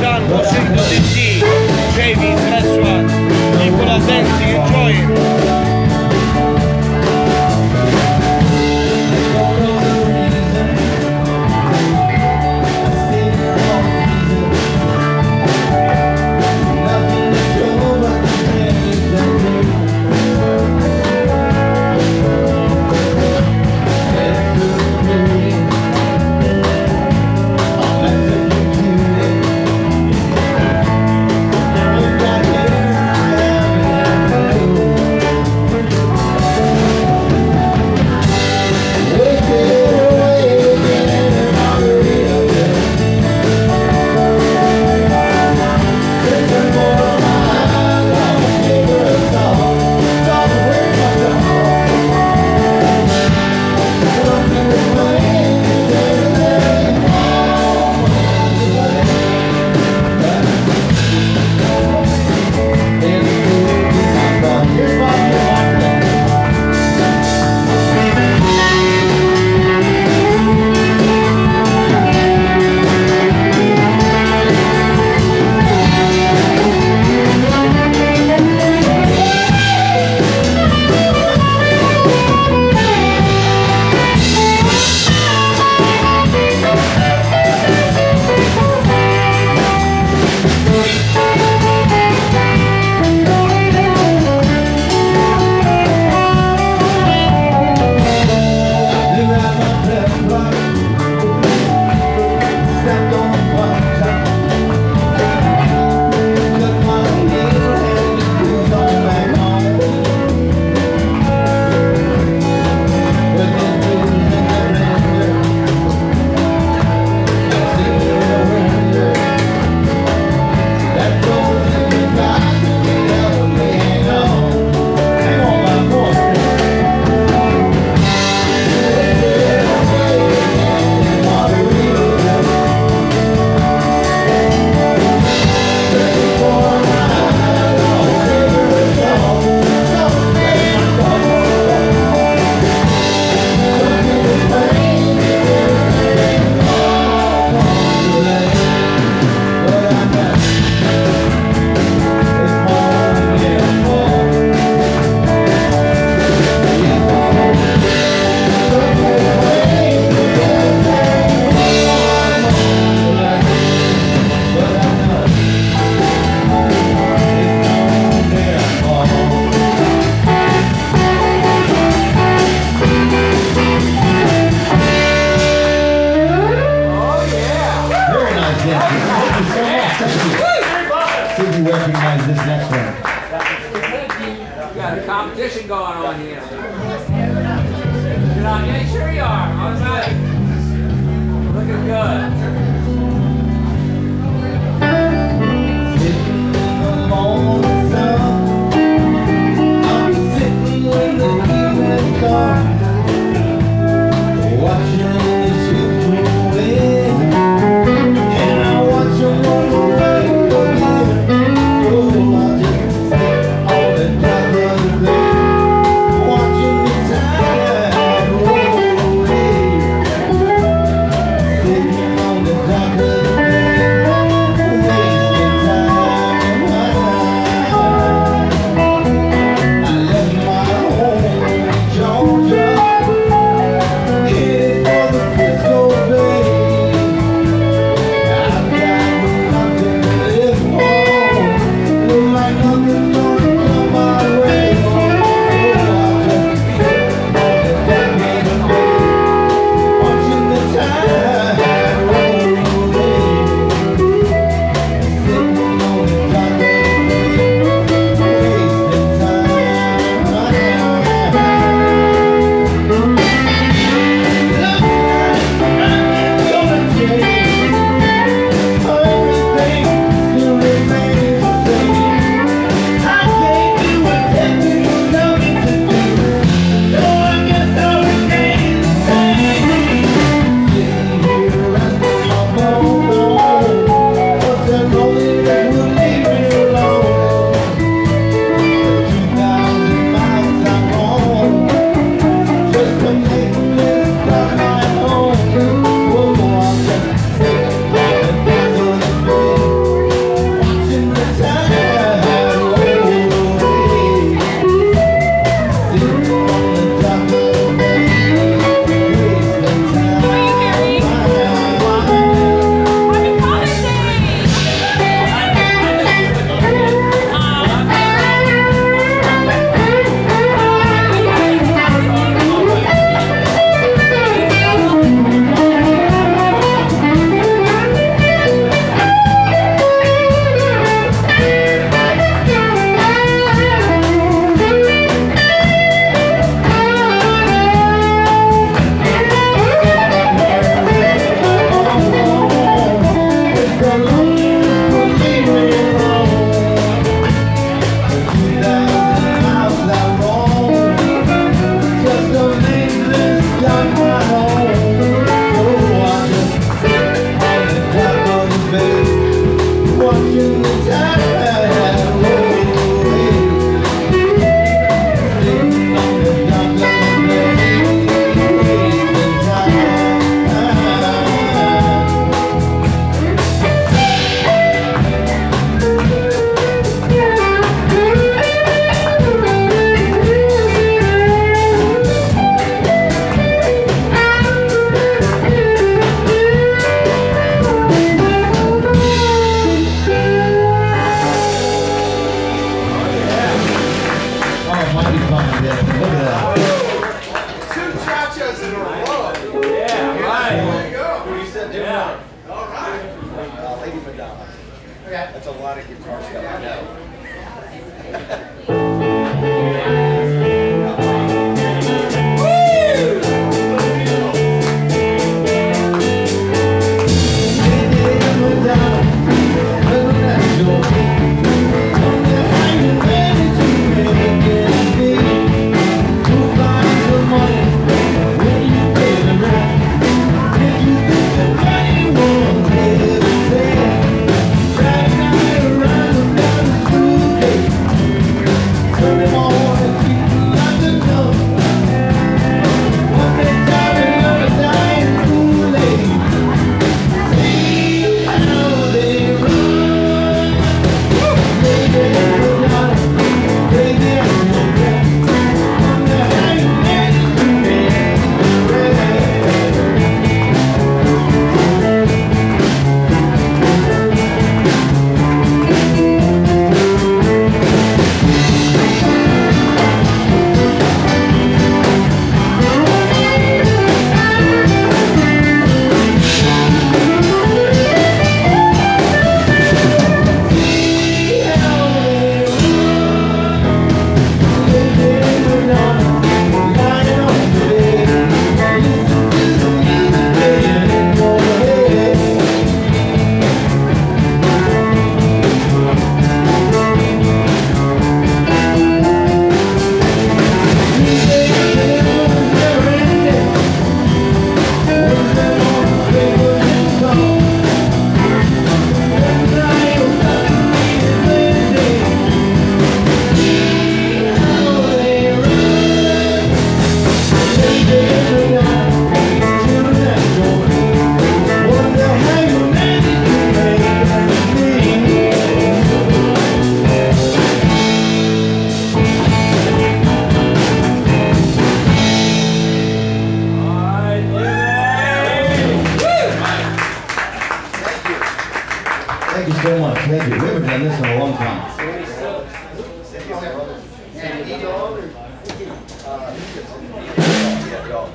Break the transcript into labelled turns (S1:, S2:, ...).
S1: John, Washington DC, Jamie, Restaurant, Nicola Dancy, enjoy it.
S2: Recognize this next one.
S3: We got a competition going on here. Yeah, sure you are. All right. Looking good.
S2: you die. Be fine with. Look at that. Two cha-chas in a row. Yeah, right. There you go. said yeah. All right. Uh, Lady Madonna.
S1: Okay. That's a lot of guitar stuff, I know.
S3: Thank you. We haven't done this in a long time.
S1: Yeah, go.